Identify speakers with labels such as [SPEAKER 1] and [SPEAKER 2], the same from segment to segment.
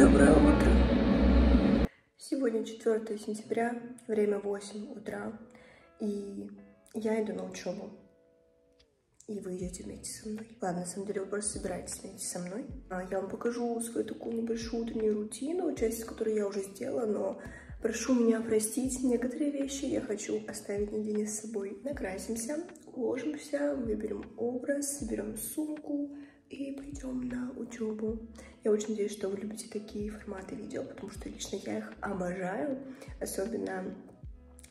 [SPEAKER 1] Доброе утро. Сегодня 4 сентября, время 8 утра, и я иду на учебу. И вы идете вместе со мной. Ладно, на самом деле вы просто собираетесь вместе со мной. А Я вам покажу свою такую небольшую утреннюю рутину, часть которой я уже сделала, но прошу меня простить. Некоторые вещи я хочу оставить наедине с собой. Накрасимся, уложимся, выберем образ, соберем сумку, и пойдем на учебу. Я очень надеюсь, что вы любите такие форматы видео, потому что лично я их обожаю, особенно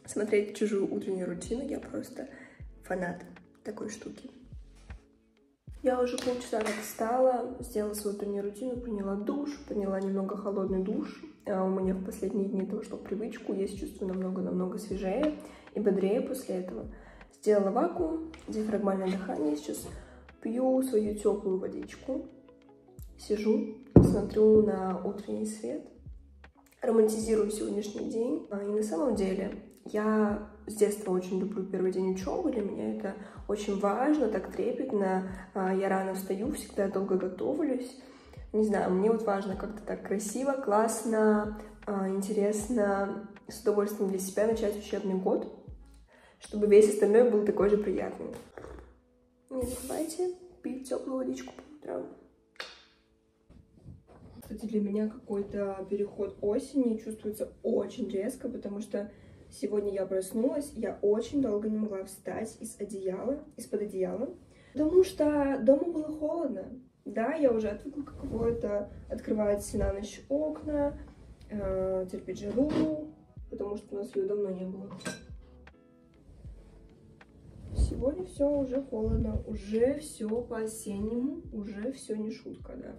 [SPEAKER 1] смотреть чужую утреннюю рутину, я просто фанат такой штуки. Я уже полчаса как встала, сделала свою утреннюю рутину, приняла душ, приняла немного холодный душ. А у меня в последние дни это вошло привычку, я себя чувствую намного-намного свежее и бодрее после этого. Сделала вакуум, диафрагмальное дыхание, сейчас пью свою теплую водичку, сижу, смотрю на утренний свет, романтизирую сегодняшний день. А, и на самом деле я с детства очень люблю первый день учебы, для меня это очень важно, так трепетно. А, я рано встаю, всегда долго готовлюсь. Не знаю, мне вот важно как-то так красиво, классно, а, интересно, с удовольствием для себя начать учебный год, чтобы весь остальной был такой же приятный. Не забывайте пить теплую водичку по утрам. Кстати, для меня какой-то переход осени чувствуется очень резко, потому что сегодня я проснулась, я очень долго не могла встать из одеяла, из-под одеяла, потому что дома было холодно. Да, я уже отвыкла, каково это открывать на ночь окна, э, терпеть жару, потому что у нас ее давно не было. Сегодня все уже холодно, уже все по-осеннему, уже все не шутка, да.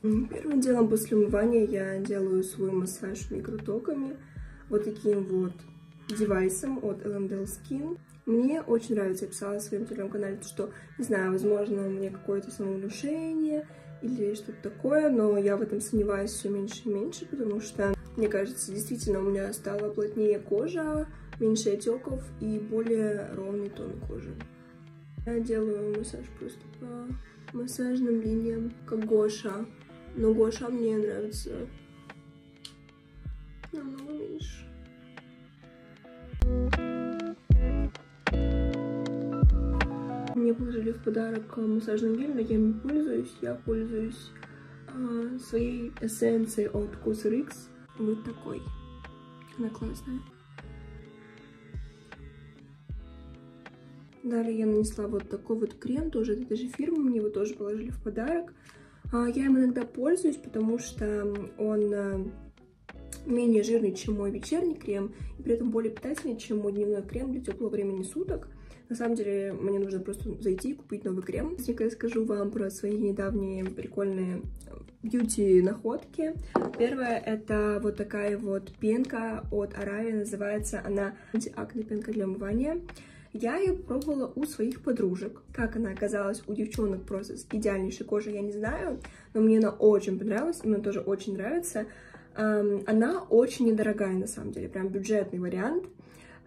[SPEAKER 1] Первым делом после умывания я делаю свой массаж микротоками вот таким вот девайсом от LMDL Skin. Мне очень нравится, я писала в своем телеграм-канале, что, не знаю, возможно, у меня какое-то самовнушение или что-то такое, но я в этом сомневаюсь все меньше и меньше, потому что, мне кажется, действительно у меня стала плотнее кожа, меньше отеков и более ровный тон кожи. Я делаю массаж просто по массажным линиям, как Гоша. Но Гоша мне нравится намного меньше. Мне положили в подарок массажный гель, но я не пользуюсь. Я пользуюсь а, своей эссенцией от Cosrx. Вот такой. Она классная. Далее я нанесла вот такой вот крем, тоже от этой же фирмы, мне его тоже положили в подарок. А, я им иногда пользуюсь, потому что он э, менее жирный, чем мой вечерний крем, и при этом более питательный, чем мой дневной крем для теплого времени суток. На самом деле, мне нужно просто зайти и купить новый крем. Сейчас я скажу вам про свои недавние прикольные бьюти-находки. Первое, это вот такая вот пенка от Арави, называется она антиакне пенка для умывания. Я ее пробовала у своих подружек. Как она оказалась у девчонок просто с идеальнейшей кожей, я не знаю, но мне она очень понравилась, и мне тоже очень нравится. Она очень недорогая, на самом деле, прям бюджетный вариант.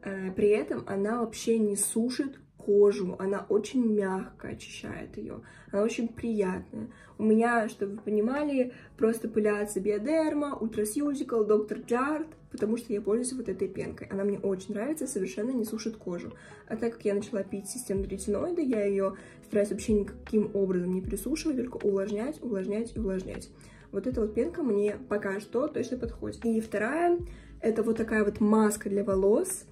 [SPEAKER 1] Э, при этом она вообще не сушит кожу, она очень мягко очищает ее, она очень приятная. У меня, чтобы вы понимали, просто пылятся Биодерма, Ultraceutical, Dr. Jart, потому что я пользуюсь вот этой пенкой. Она мне очень нравится, совершенно не сушит кожу. А так как я начала пить систему ретиноида, я ее стараюсь вообще никаким образом не присушивать, только увлажнять, увлажнять и увлажнять. Вот эта вот пенка мне пока что точно подходит. И вторая, это вот такая вот маска для волос,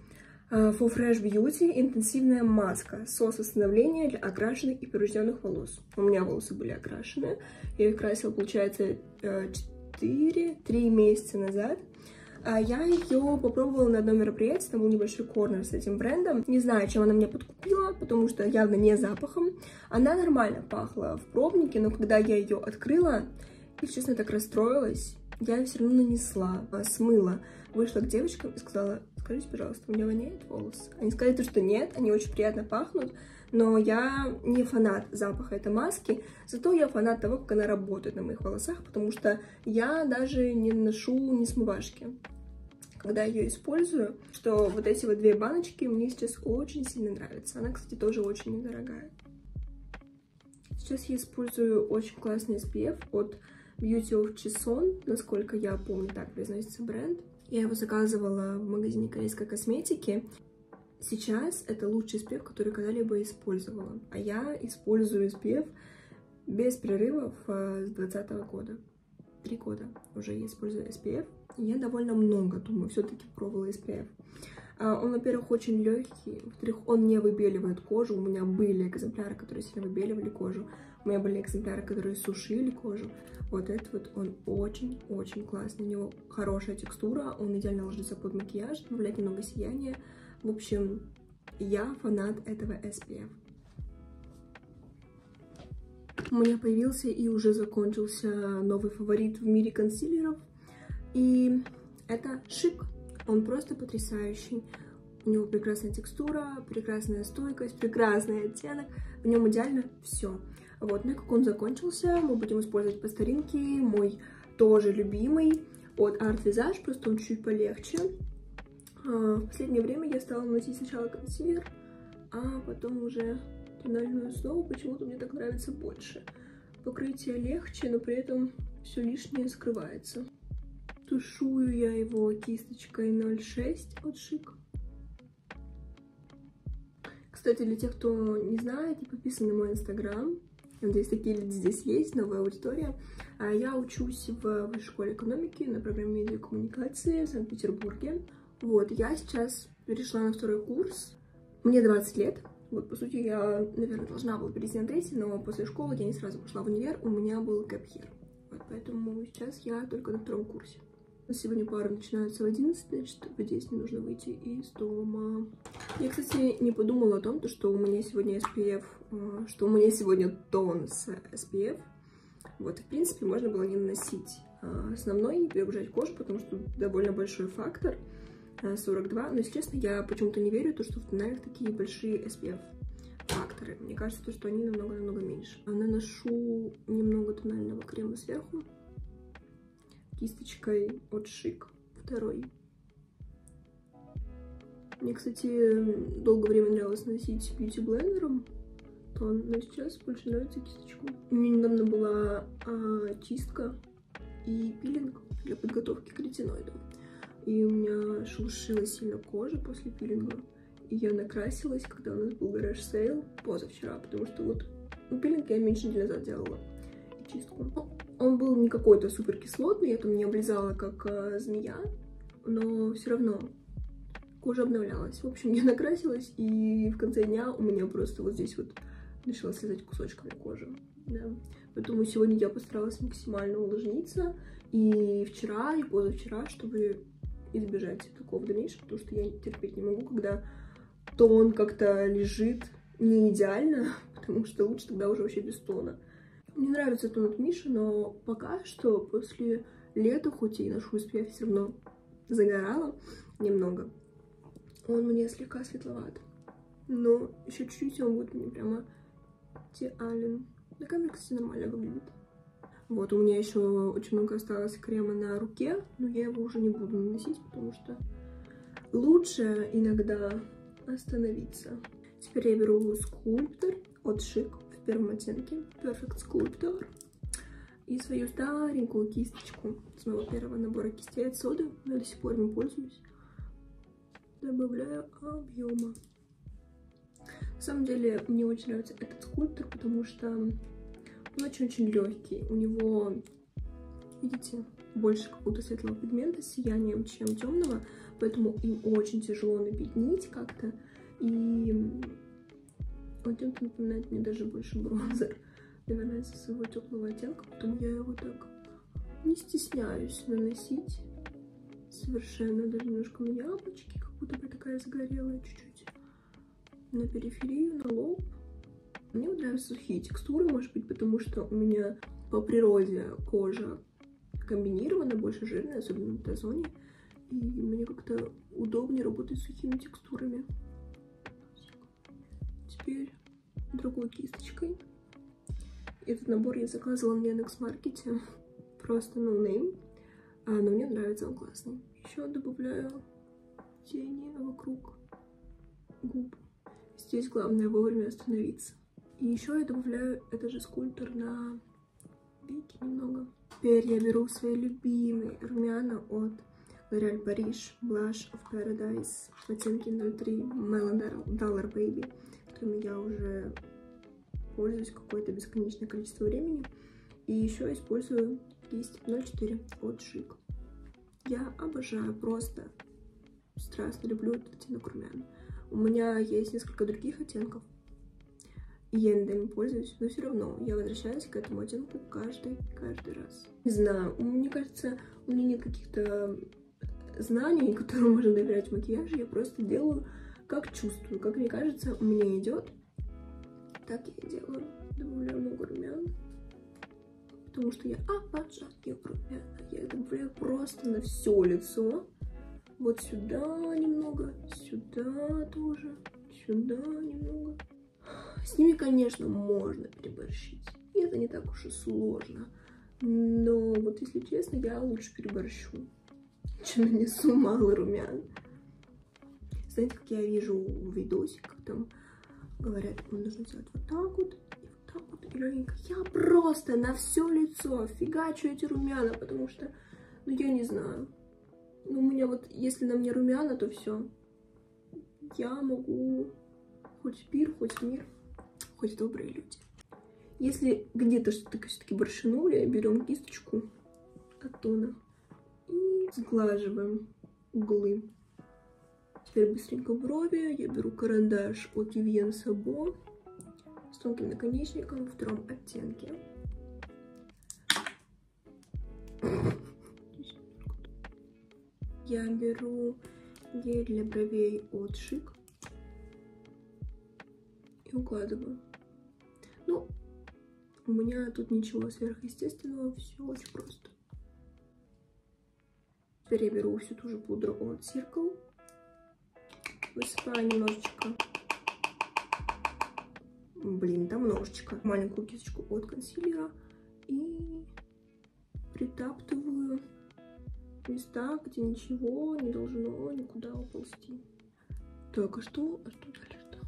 [SPEAKER 1] For Fresh Beauty интенсивная маска сос восстановления для окрашенных и поврежденных волос. У меня волосы были окрашены. Я их красила, получается, 4-3 э, месяца назад. А я ее попробовала на одном мероприятии, там был небольшой корнер с этим брендом. Не знаю, чем она меня подкупила, потому что явно не запахом. Она нормально пахла в пробнике, но когда я ее открыла, я, честно, так расстроилась. Я ее все равно нанесла, смыла. Вышла к девочкам и сказала, скажите, пожалуйста, у меня воняет волос? Они сказали, что нет, они очень приятно пахнут, но я не фанат запаха этой маски, зато я фанат того, как она работает на моих волосах, потому что я даже не ношу не смывашки когда ее использую, что вот эти вот две баночки мне сейчас очень сильно нравятся. Она, кстати, тоже очень недорогая. Сейчас я использую очень классный SPF от Beauty of Chison, насколько я помню, так произносится бренд. Я его заказывала в магазине корейской косметики. Сейчас это лучший SPF, который когда-либо использовала. А я использую SPF без прерывов э, с 2020 года. Три года уже я использую SPF. Я довольно много, думаю, все-таки пробовала SPF. А, он, во-первых, очень легкий, во-вторых, он не выбеливает кожу. У меня были экземпляры, которые сильно выбеливали кожу. У меня были экземпляры, которые сушили кожу. Вот этот вот, он очень-очень классный. У него хорошая текстура, он идеально ложится под макияж, добавляет немного сияния. В общем, я фанат этого SPF. У меня появился и уже закончился новый фаворит в мире консилеров. И это шик. Он просто потрясающий. У него прекрасная текстура, прекрасная стойкость, прекрасный оттенок. В нем идеально все. Вот, ну и как он закончился, мы будем использовать по старинке мой тоже любимый от Art Visage, просто он чуть полегче. А, в последнее время я стала наносить сначала консилер, а потом уже тональную основу. Почему-то мне так нравится больше. Покрытие легче, но при этом все лишнее скрывается. Тушую я его кисточкой 06 от Шик. Кстати, для тех, кто не знает и подписан на мой инстаграм, надеюсь, такие люди здесь есть, новая аудитория. А я учусь в высшей школе экономики на программе медиакоммуникации в Санкт-Петербурге. Вот, я сейчас перешла на второй курс. Мне 20 лет. Вот, по сути, я, наверное, должна была перейти на третий, но после школы я не сразу пошла в универ, у меня был гэп Вот, поэтому сейчас я только на втором курсе. Сегодня пары начинаются в 11, значит, в 10 мне нужно выйти из дома. Я, кстати, не подумала о том, что у меня сегодня SPF, э, что у меня сегодня тон с SPF. Вот, в принципе, можно было не наносить э, основной, не перегружать кожу, потому что довольно большой фактор, 42. Э, Но, если честно, я почему-то не верю, то, что в тональных такие большие SPF факторы. Мне кажется, то, что они намного-намного меньше. Наношу немного тонального крема сверху кисточкой от Шик второй. Мне, кстати, долгое время нравилось носить бьюти-блендером тон, но сейчас больше нравится кисточку. У меня недавно была а, чистка и пилинг для подготовки к ретиноиду. И у меня шелушилась сильно кожа после пилинга. И я накрасилась, когда у нас был garage sale позавчера, потому что вот ну, пилинг я меньше недели назад делала. И чистку. Он был не какой-то супер кислотный, я там не облизала как э, змея, но все равно кожа обновлялась. В общем, я накрасилась, и в конце дня у меня просто вот здесь вот начала слезать кусочками кожи. Да. Поэтому сегодня я постаралась максимально увлажниться, и вчера, и позавчера, чтобы избежать такого в дальнейшем, потому что я терпеть не могу, когда тон как-то лежит не идеально, потому что лучше тогда уже вообще без тона. Мне нравится тон от Миши, но пока что после лета, хоть и ношу SPF, все равно загорала немного. Он мне слегка светловат. Но еще чуть-чуть он будет мне прямо идеален. На камере, кстати, нормально выглядит. Вот, у меня еще очень много осталось крема на руке, но я его уже не буду наносить, потому что лучше иногда остановиться. Теперь я беру скульптор от Шик первом оттенке Perfect Sculptor и свою старенькую кисточку с моего первого набора кистей от соды. Я до сих пор им пользуюсь. Добавляю объема. На самом деле, мне очень нравится этот скульптор, потому что он очень-очень легкий. У него, видите, больше какого-то светлого пигмента с сиянием, чем темного, поэтому им очень тяжело набить нить как-то. И чем-то напоминает мне даже больше бронзер. Наверное, из-за своего теплого оттенка, поэтому я его так не стесняюсь наносить. Совершенно даже немножко на яблочки, как будто бы такая загорелая чуть-чуть. На периферию, на лоб. Мне нравятся сухие текстуры, может быть, потому что у меня по природе кожа комбинирована, больше жирная, особенно на зоне. И мне как-то удобнее работать с сухими текстурами теперь другой кисточкой. Этот набор я заказывала на Яндекс.Маркете. Просто no name. А, но мне нравится, он классный. Еще добавляю тени вокруг губ. Здесь главное вовремя остановиться. И еще я добавляю этот же скульптор на веки немного. Теперь я беру свои любимые румяна от L'Oreal Paris Blush of Paradise в оттенке 03 Melon Dollar Baby, которыми я уже пользуюсь какое-то бесконечное количество времени. И еще использую кисть 04 от Chic. Я обожаю просто, страстно люблю этот оттенок румян. У меня есть несколько других оттенков, и я иногда им пользуюсь, но все равно я возвращаюсь к этому оттенку каждый, каждый раз. Не знаю, мне кажется, у меня нет каких-то знаний, которым можно доверять в макияже, я просто делаю, как чувствую, как мне кажется, меня идет. Так я делаю. Добавляю много румян, потому что я обожаю румяна. Я добавляю просто на все лицо. Вот сюда немного, сюда тоже, сюда немного. С ними, конечно, можно переборщить. Это не так уж и сложно. Но вот, если честно, я лучше переборщу чем нанесу мало румян. Знаете, как я вижу в видосиках, там говорят, нужно делать вот так вот, и вот так вот, и легенько. Я просто на все лицо фигачу эти румяна, потому что, ну, я не знаю. Ну, у меня вот, если на мне румяна, то все. Я могу хоть пир, хоть мир, хоть добрые люди. Если где-то что-то все-таки борщанули, берем кисточку от тона сглаживаем углы. Теперь быстренько брови. Я беру карандаш от Evian Sabo с тонким наконечником во втором оттенке. Я беру гель для бровей от Шик и укладываю. Ну, у меня тут ничего сверхъестественного, все очень просто. Теперь я беру всю ту же пудру от Circle. Высыпаю немножечко. Блин, там немножечко. Маленькую кисточку от консилера. И притаптываю места, где ничего не должно никуда уползти. Так, а что? А что дальше-то?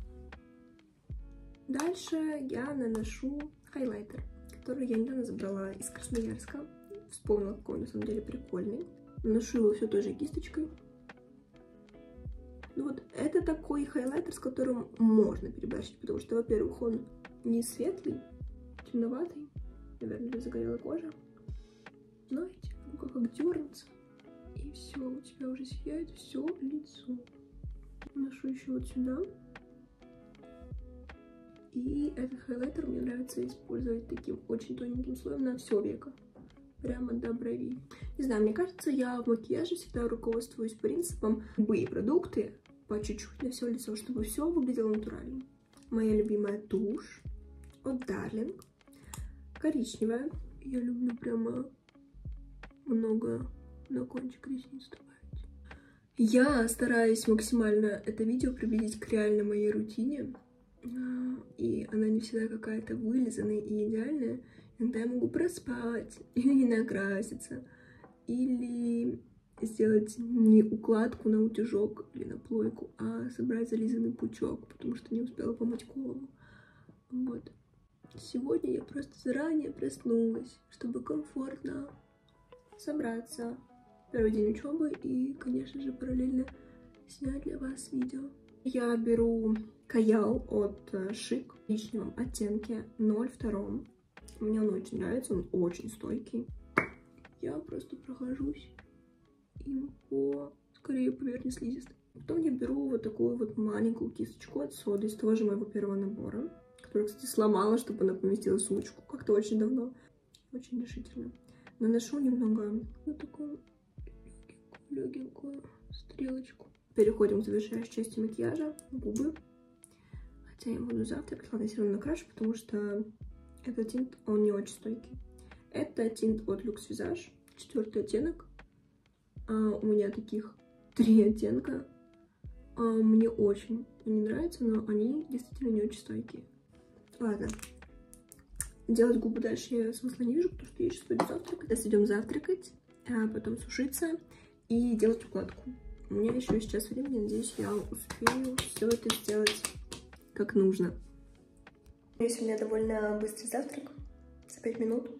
[SPEAKER 1] Дальше я наношу хайлайтер, который я недавно забрала из Красноярска. Вспомнила, какой он на самом деле прикольный. Наношу его все той же кисточкой. Ну вот, это такой хайлайтер, с которым можно переборщить, потому что, во-первых, он не светлый, темноватый, наверное, для загорелой кожи. Знаете, ну как дернется, и все, у тебя уже сияет все лицо. Наношу еще вот сюда. И этот хайлайтер мне нравится использовать таким очень тоненьким слоем на все веко прямо до бровей. Не знаю, мне кажется, я в макияже всегда руководствуюсь принципом любые продукты по чуть-чуть на все лицо, чтобы все выглядело натурально. Моя любимая тушь от Darling. Коричневая. Я люблю прямо много на кончик ресниц добавить. Я стараюсь максимально это видео приблизить к реальной моей рутине. И она не всегда какая-то вылизанная и идеальная. Иногда я могу проспать, или накраситься, или сделать не укладку на утюжок или на плойку, а собрать зализанный пучок, потому что не успела помыть голову. Вот. Сегодня я просто заранее проснулась, чтобы комфортно собраться. Первый день учебы и, конечно же, параллельно снять для вас видео. Я беру каял от Шик в коричневом оттенке 02. Мне он очень нравится, он очень стойкий. Я просто прохожусь им по, скорее, поверхне слизистой. Потом я беру вот такую вот маленькую кисточку от соды из того же моего первого набора, которую, кстати, сломала, чтобы она поместилась в сумочку как-то очень давно. Очень решительно. Наношу немного вот такую легенькую, стрелочку. Переходим к завершающей части макияжа, губы. Хотя я буду завтра, я все равно накрашу, потому что этот тинт, он не очень стойкий. Это тинт от Lux Visage, четвертый оттенок. А, у меня таких три оттенка. А, мне очень не нравятся, но они действительно не очень стойкие. Ладно. Делать губы дальше я смысла не вижу, потому что я сейчас пойду завтракать. Сейчас идем завтракать, а потом сушиться и делать укладку. У меня еще сейчас времени, надеюсь, я успею все это сделать как нужно. Здесь у меня довольно быстрый завтрак, за 5 минут.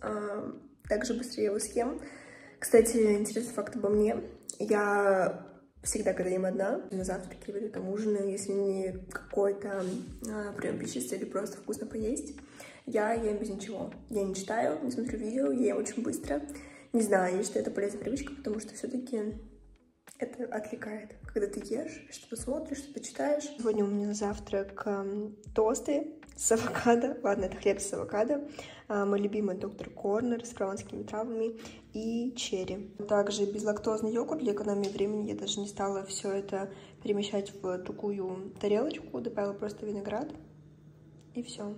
[SPEAKER 1] а, также быстрее его съем. Кстати, интересный факт обо мне. Я всегда, когда ем одна, на завтраке, или там ужинаю, если не какой-то а, прием пищи или просто вкусно поесть, я ем без ничего. Я не читаю, не смотрю видео, я ем очень быстро. Не знаю, я считаю, это полезная привычка, потому что все-таки это отвлекает. Когда ты ешь, что-то смотришь, что-то читаешь. Сегодня у меня на завтрак эм, тосты с авокадо. Ладно, это хлеб с авокадо. А, мой любимый доктор Корнер с прованскими травами и черри. Также безлактозный йогурт для экономии времени. Я даже не стала все это перемещать в такую тарелочку. Добавила просто виноград. И все.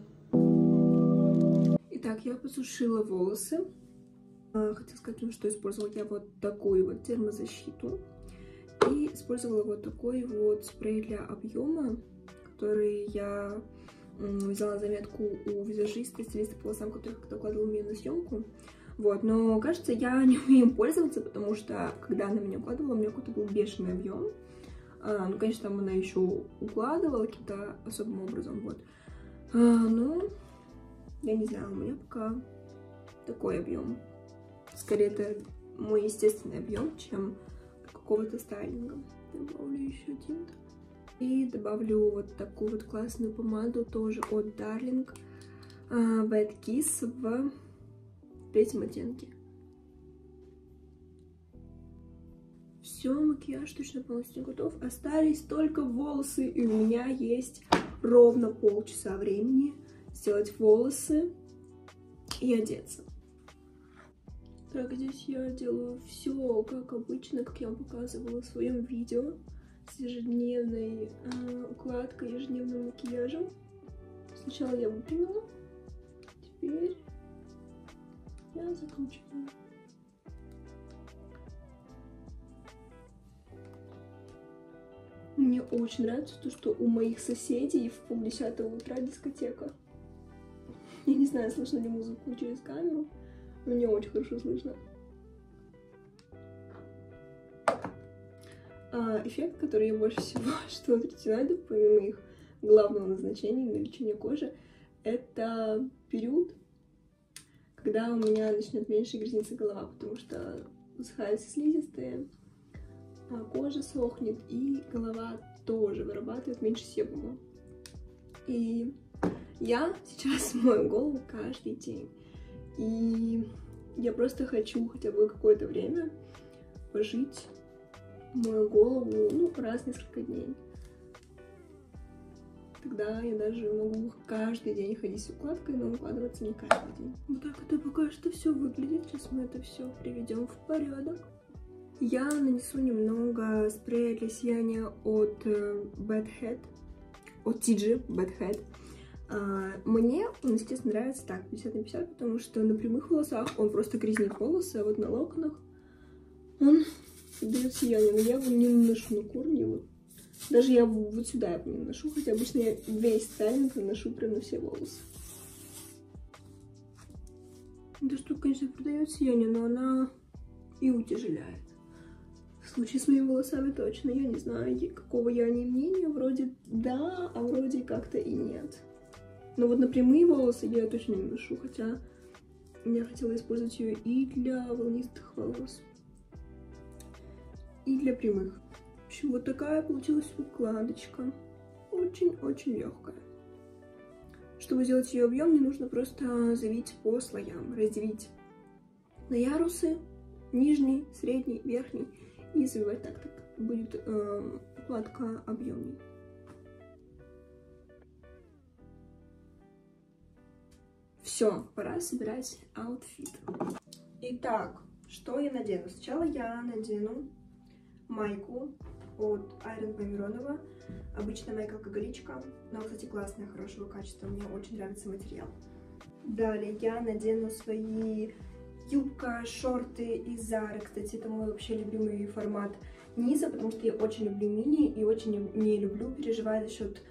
[SPEAKER 1] Итак, я посушила волосы. А, хотела сказать, что использовала я вот такую вот термозащиту. И использовала вот такой вот спрей для объема, который я взяла заметку у визажиста, стилиста по волосам, который как-то укладывал меня на съемку. Вот, но кажется, я не умею им пользоваться, потому что когда она меня укладывала, у меня какой-то был бешеный объем. А, ну, конечно, там она еще укладывала каким-то особым образом, вот. А, но я не знаю, у меня пока такой объем. Скорее, это мой естественный объем, чем какого-то стайлинга. Добавлю еще тинт. И добавлю вот такую вот классную помаду, тоже от Darling uh, Kiss в третьем оттенке. Все, макияж точно полностью готов. Остались только волосы, и у меня есть ровно полчаса времени сделать волосы и одеться. Так, здесь я делаю все как обычно, как я вам показывала в своем видео с ежедневной э, укладкой, ежедневным макияжем. Сначала я выпрямила, теперь я закручиваю. Мне очень нравится то, что у моих соседей в полдесятого утра дискотека. Я не знаю, слышно ли музыку через камеру. Мне очень хорошо слышно. А, эффект, который я больше всего что от ретиноидов, помимо их главного назначения на лечение кожи, это период, когда у меня начнет меньше грязниться голова, потому что высыхаются слизистые, а кожа сохнет, и голова тоже вырабатывает меньше себума. И я сейчас мою голову каждый день. И я просто хочу хотя бы какое-то время пожить мою голову, ну, раз в несколько дней. Тогда я даже могу каждый день ходить с укладкой, но укладываться не каждый день. Вот так это пока что все выглядит. Сейчас мы это все приведем в порядок. Я нанесу немного спрея для сияния от э, Bad Head, от TG Bad Head. А, мне он, естественно, нравится так, 50 на 50, потому что на прямых волосах он просто грязнит волосы, а вот на локонах он дает сияние. Но я его не наношу на корни, вот. Даже я вот сюда его не наношу, хотя обычно я весь стайлинг наношу прям на все волосы. Эта штука, конечно, продает сияние, но она и утяжеляет. В случае с моими волосами точно, я не знаю, какого я не мнения, вроде да, а вроде как-то и нет. Но вот на прямые волосы я точно не ношу, хотя я хотела использовать ее и для волнистых волос, и для прямых. В общем, вот такая получилась укладочка. Очень-очень легкая. Чтобы сделать ее объем, мне нужно просто завить по слоям, разделить на ярусы, нижний, средний, верхний, и завивать так, так будет э, укладка объемнее. Все, пора собирать outfit. Итак, что я надену? Сначала я надену майку от Айрон Помиронова. Обычная майка алкоголичка, но, кстати, классная, хорошего качества. Мне очень нравится материал. Далее я надену свои юбка, шорты из Зары. Кстати, это мой вообще любимый формат низа, потому что я очень люблю мини и очень не люблю, переживать насчет,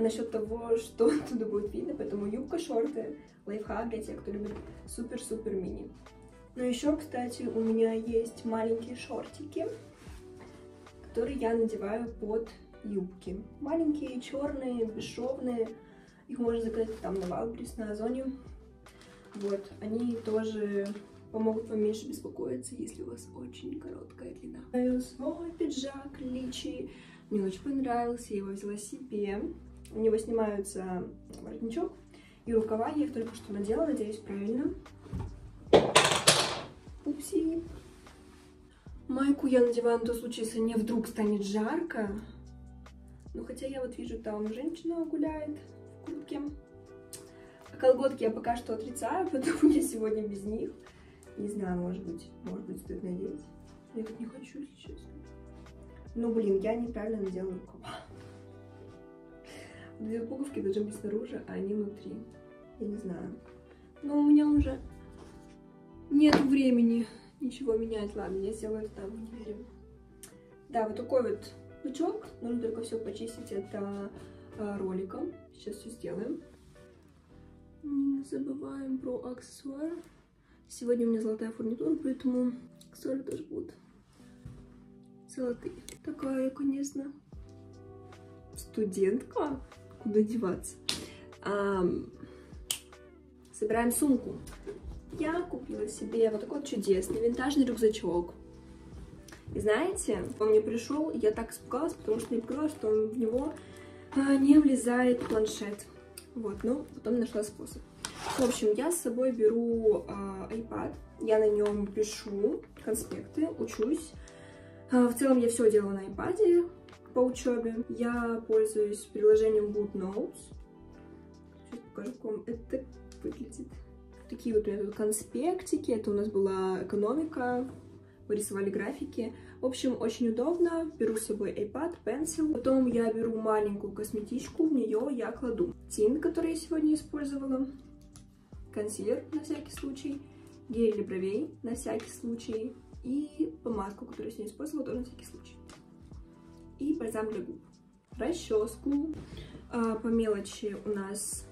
[SPEAKER 1] насчет того, что оттуда будет видно. Поэтому юбка, шорты лайфхак для тех, кто любит супер-супер мини. Но еще, кстати, у меня есть маленькие шортики, которые я надеваю под юбки. Маленькие, черные, бесшовные. Их можно заказать там на Валбрис, на Озоне. Вот, они тоже помогут вам меньше беспокоиться, если у вас очень короткая длина. Свой пиджак Личи мне очень понравился, я его взяла себе. У него снимаются воротничок и рукава, я их только что надела, надеюсь, правильно. Упси. Майку я надеваю на тот случай, если мне вдруг станет жарко. Ну, хотя я вот вижу, там женщина гуляет в куртке. А колготки я пока что отрицаю, потому я сегодня без них. Не знаю, может быть, может быть, стоит надеть. Я так не хочу, если честно. Ну, блин, я неправильно надела рукава. Две пуговки должны быть снаружи, а они внутри. Я не знаю. Но у меня уже нет времени ничего менять. Ладно, я сделаю это там в универе. Да, вот такой вот бычок. Нужно только все почистить это а, роликом. Сейчас все сделаем. Не забываем про аксессуар. Сегодня у меня золотая фурнитура, поэтому аксессуары тоже будут золотые. Такая, конечно, студентка. Куда деваться? А, собираем сумку. Я купила себе вот такой вот чудесный винтажный рюкзачок. И знаете, он мне пришел, я так испугалась, потому что я поняла, что он в него а, не влезает планшет. Вот, но потом нашла способ. В общем, я с собой беру а, iPad, я на нем пишу конспекты, учусь. А, в целом я все делаю на iPad по учебе. Я пользуюсь приложением GoodNotes. Сейчас покажу, как это выглядит. Такие вот у меня тут конспектики. Это у нас была экономика. Мы рисовали графики. В общем, очень удобно. Беру с собой iPad, pencil. Потом я беру маленькую косметичку. В нее я кладу тин, который я сегодня использовала. Консилер на всякий случай. Гель для бровей на всякий случай и помадку, которую я сегодня использовала, тоже на всякий случай. И бальзам для губ. Расческу. А, по мелочи у нас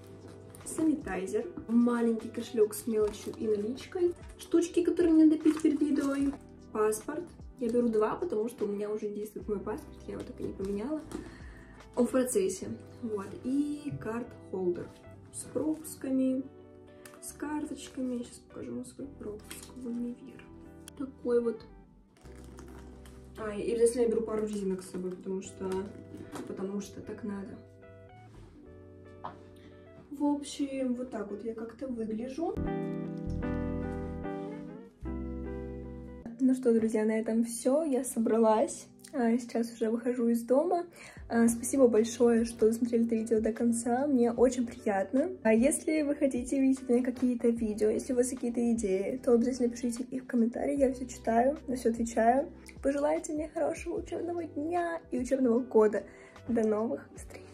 [SPEAKER 1] санитайзер, маленький кошелек с мелочью и наличкой, штучки, которые мне надо пить перед едой, паспорт. Я беру два, потому что у меня уже действует мой паспорт, я его так и не поменяла. Он в процессе. Вот. И карт-холдер с пропусками, с карточками. Сейчас покажу вам свой пропуск в универ такой вот. А, и обязательно я беру пару резинок с собой, потому что, потому что так надо. В общем, вот так вот я как-то выгляжу. Ну что, друзья, на этом все. Я собралась. А, сейчас уже выхожу из дома. А, спасибо большое, что досмотрели это видео до конца. Мне очень приятно. А если вы хотите видеть у меня какие-то видео, если у вас какие-то идеи, то обязательно пишите их в комментарии. Я все читаю, на все отвечаю. Пожелайте мне хорошего учебного дня и учебного года. До новых встреч!